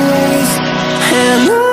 and I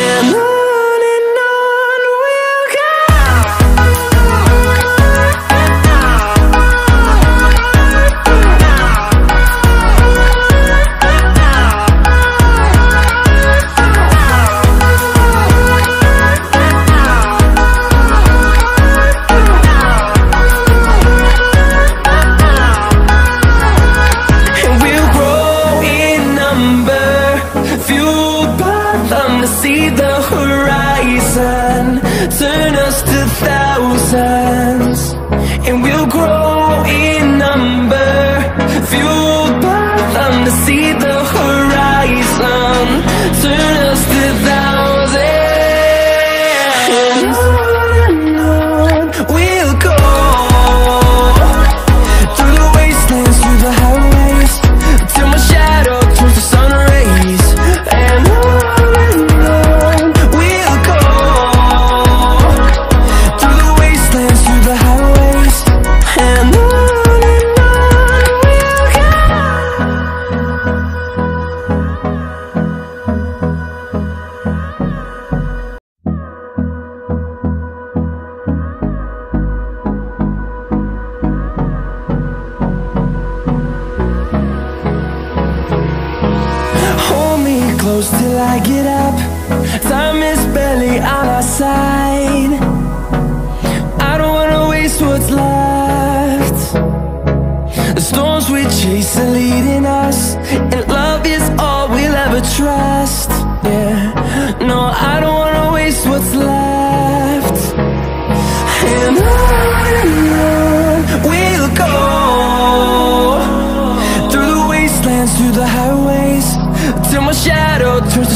And We'll grow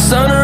sun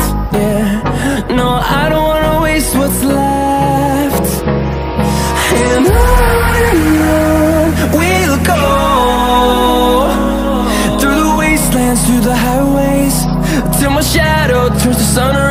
shadow turns to sun around.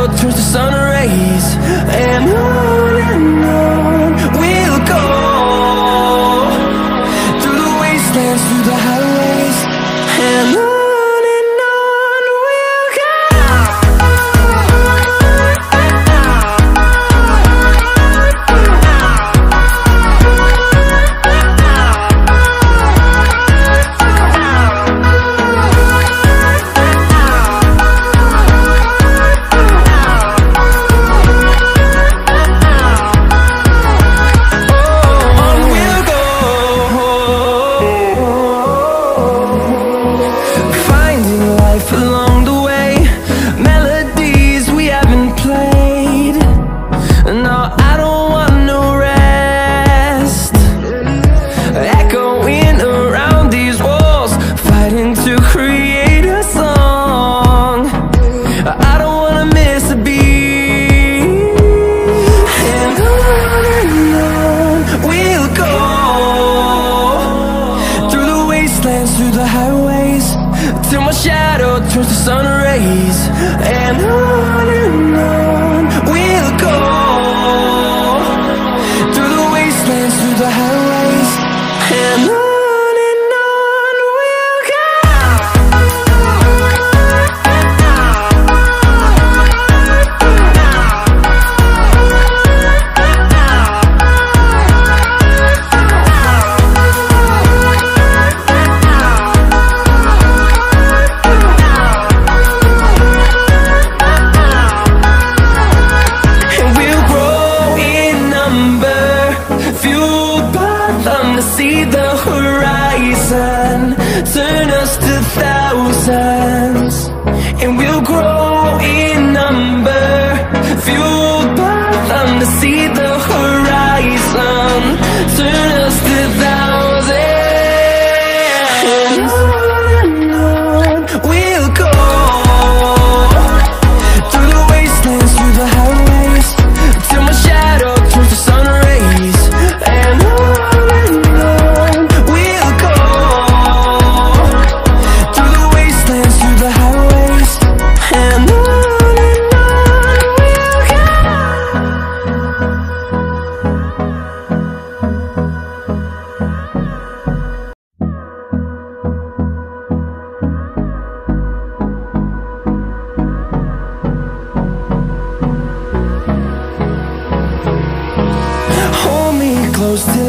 to